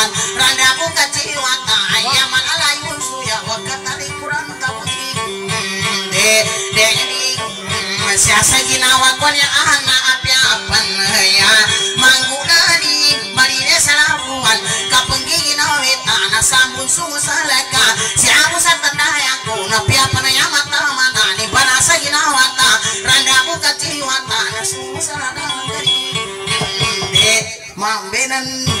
sinawan randa ko kaciwata ya malalayun suya wag katali kurang tabuti de de ini siya sa ginawa ko niya anak apyapan ya. Manggulani marine sa labuan kapag ginawit na sambun susalaka siya mo sa tandaya ko na piyapan na yamat na manani bana sa ginawa ta randa ko kaciwata na susaladang gari de mambenan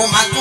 Oh Puma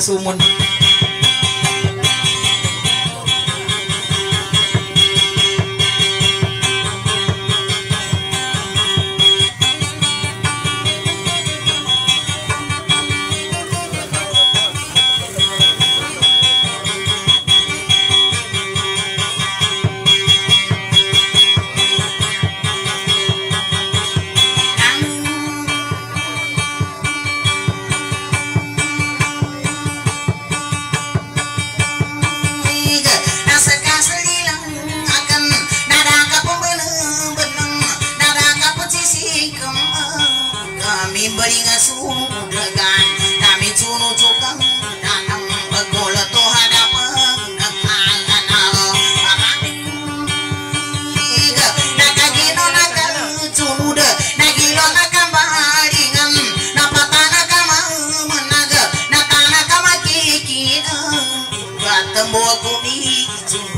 someone. amor comigo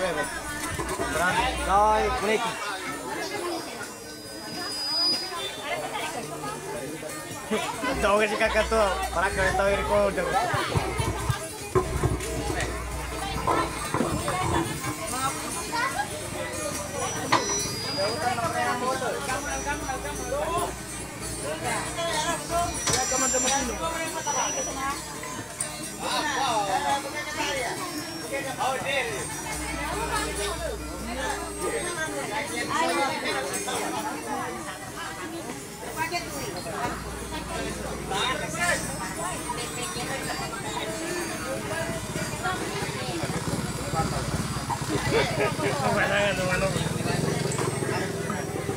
Ribbit. Rồi, click. Oh, dear.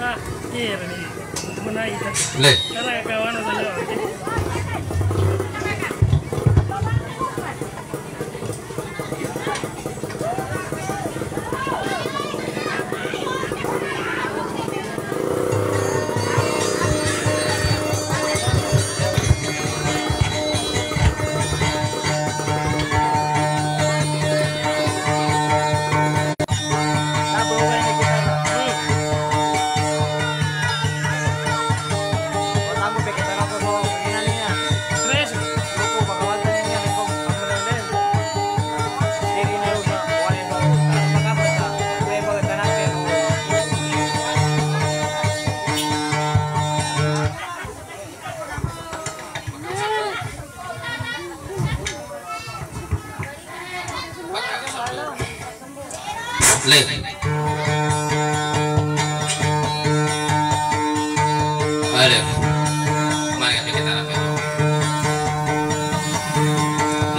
Ah, iya, ini menang. Karena kawan udah lewat.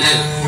Yeah.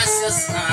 necessária.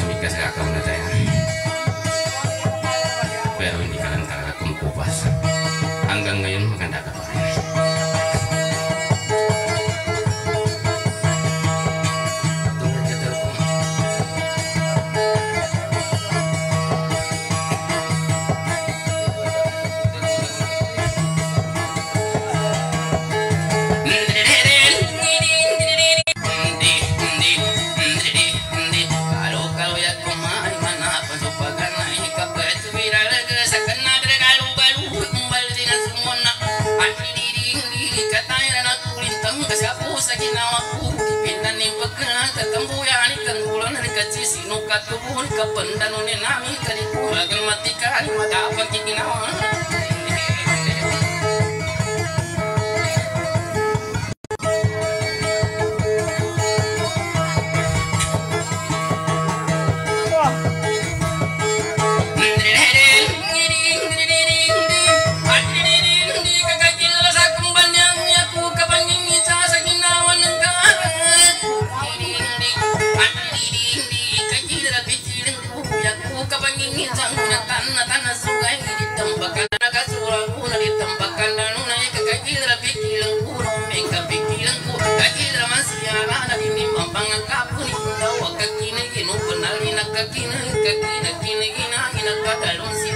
semicas era como sa ginawa ko Pinan ni pagka katambuyan ikan bulan na kasi sino katubun kapandano ni nami kanikumagal matika madapag ginawa tanah kakina kakina kina gina kadalun si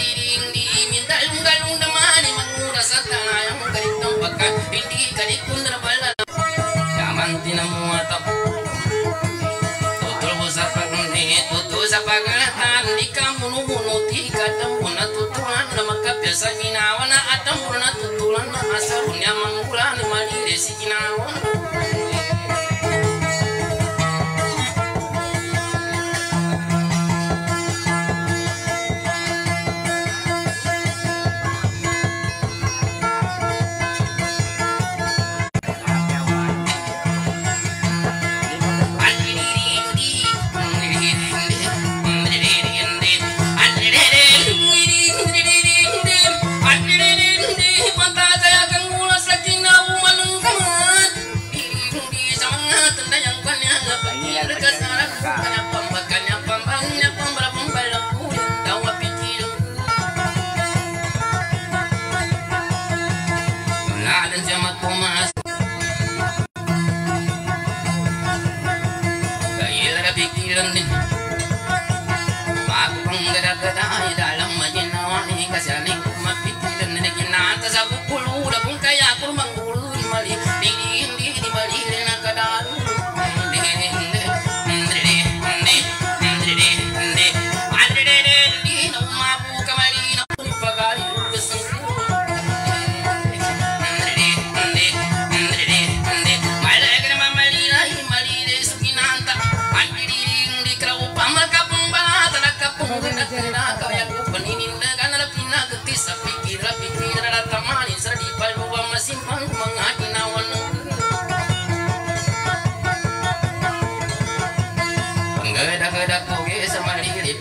diring di sa magkapyasa ginawa na asarun Ya mangula ni malire si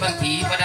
บางทีมัน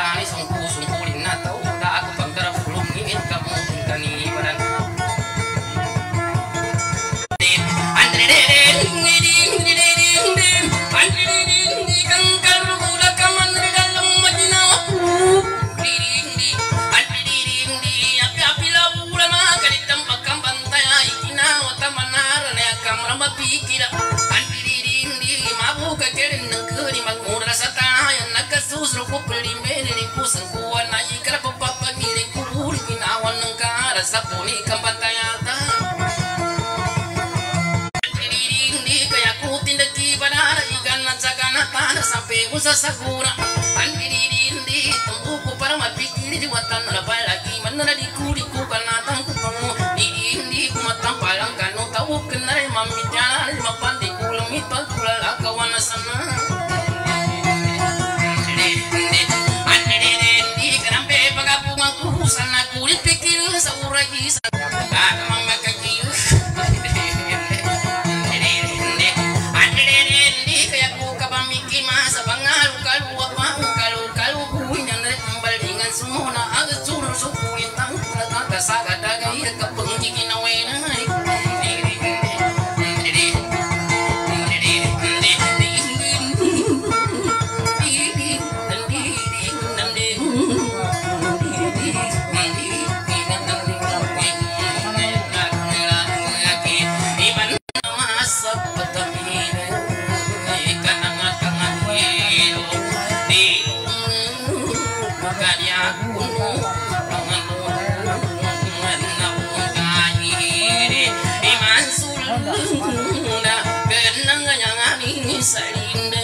I, Marine